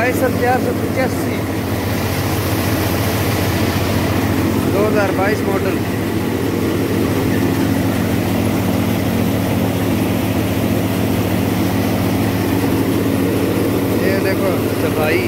बाईस चार सौ पचासी। दो हज़ार बाईस मॉडल ये देखो अच्छा सफ़ाई